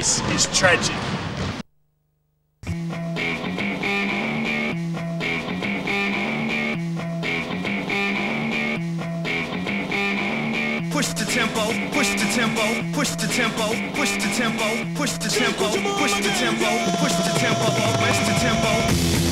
This is Trajic. Push the tempo, push the tempo, push the tempo, push the tempo, push the tempo, push the tempo, push the tempo, push the tempo.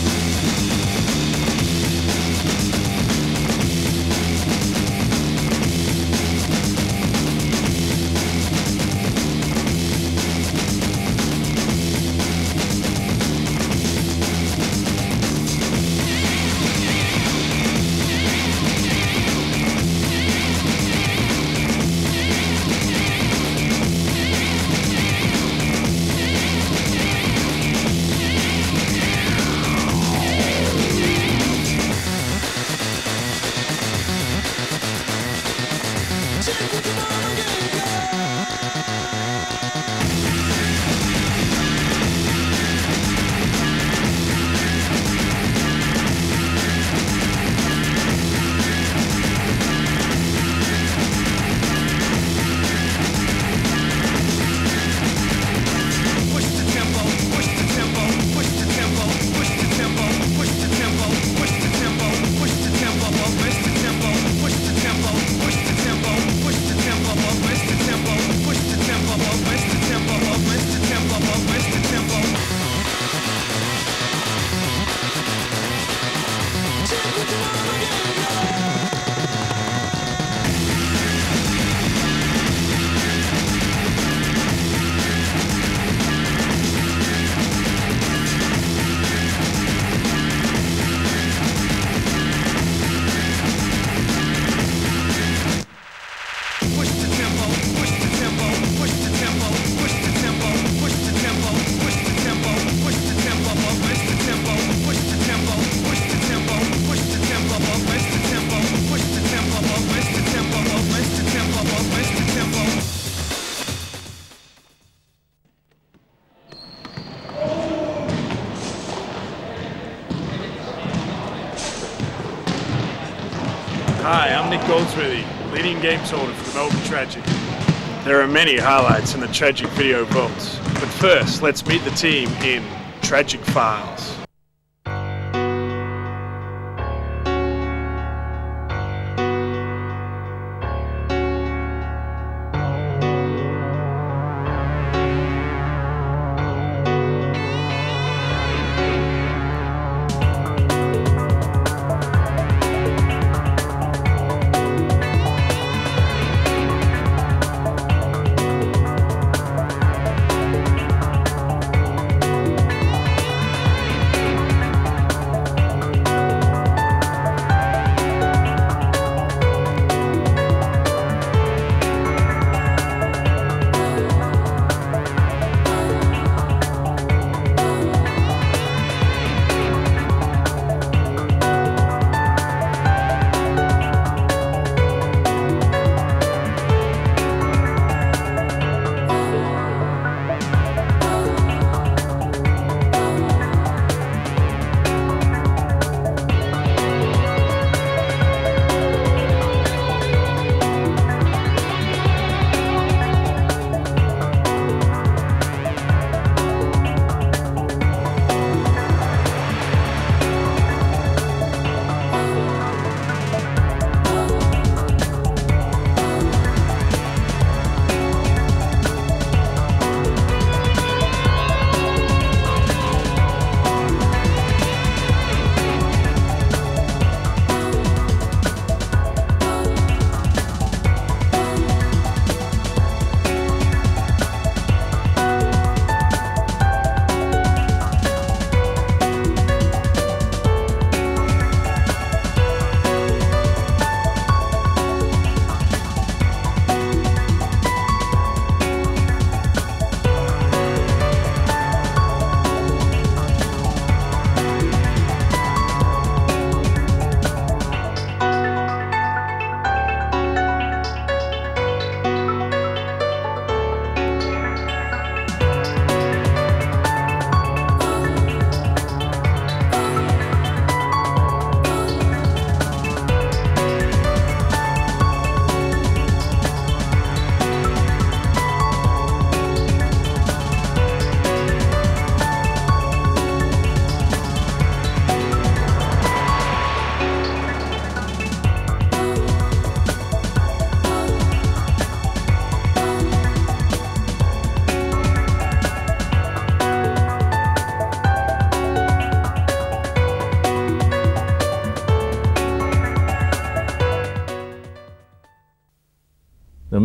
Games holder for the Melbourne Trajic. There are many highlights in the Trajic video vaults, but first, let's meet the team in Trajic Files.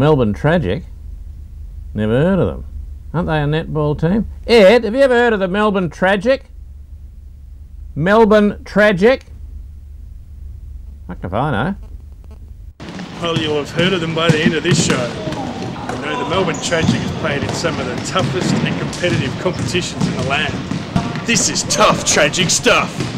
Melbourne Trajic? Never heard of them. Aren't they a netball team? Ed, have you ever heard of the Melbourne Trajic? Melbourne Trajic? Fuck if I know. Eh? Well, you'll have heard of them by the end of this show. You know, the Melbourne Trajic has played in some of the toughest and competitive competitions in the land. This is tough, tragic stuff.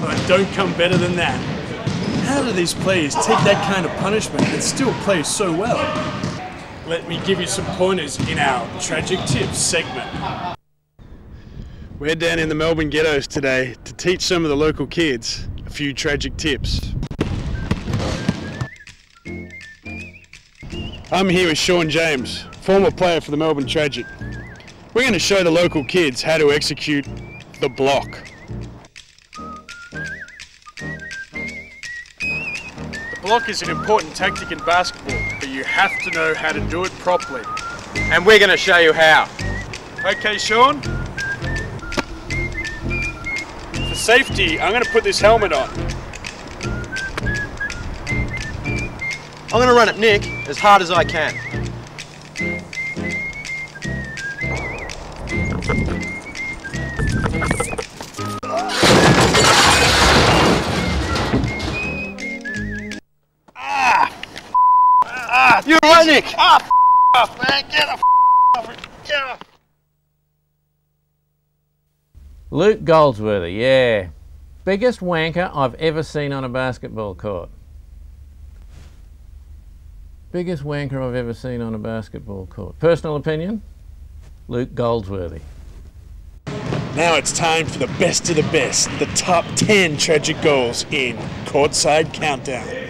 But don't come better than that. How do these players take that kind of punishment and still play so well? Let me give you some pointers in our tragic tips segment. We're down in the Melbourne ghettos today to teach some of the local kids a few tragic tips. I'm here with Sean James, former player for the Melbourne Trajic. We're going to show the local kids how to execute the block. Block is an important tactic in basketball, but you have to know how to do it properly. And we're going to show you how. Okay, Sean? For safety, I'm going to put this helmet on. I'm going to run at Nik as hard as I can. Ah! You're right, Nik! Ah, off, man! Get off! Get off! Luke Goldsworthy, yeah. Biggest wanker I've ever seen on a basketball court. Biggest wanker I've ever seen on a basketball court. Personal opinion? Luke Goldsworthy. Now it's time for the best of the best, the top 10 tragic goals in Courtside Countdown.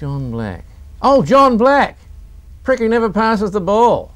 Jon Black. Oh, Jon Black! Prick who never passes the ball.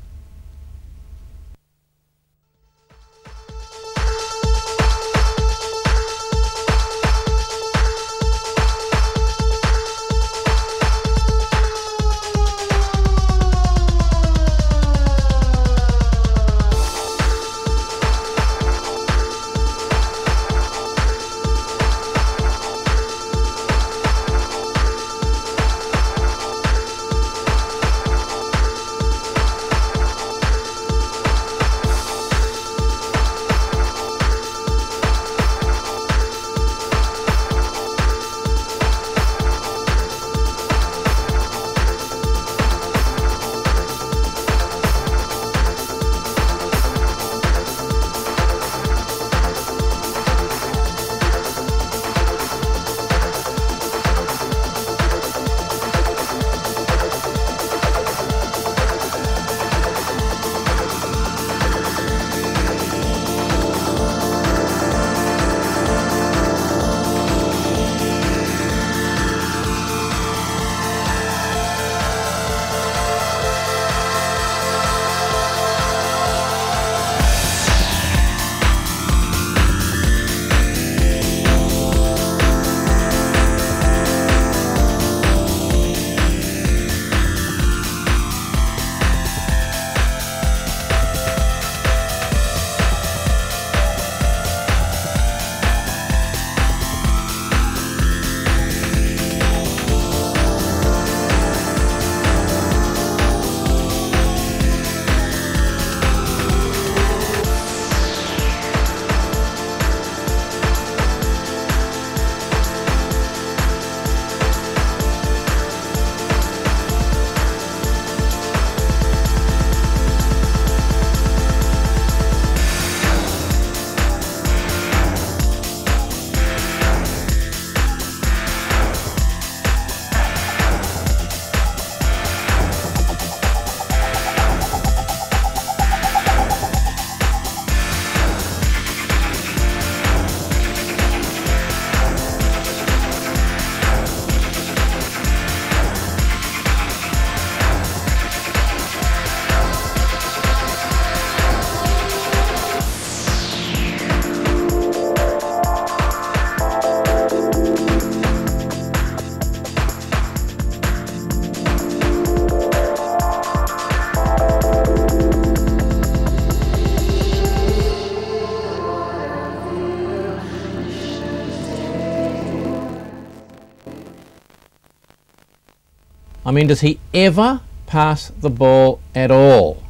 I mean, does he ever pass the ball at all?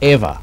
Ever.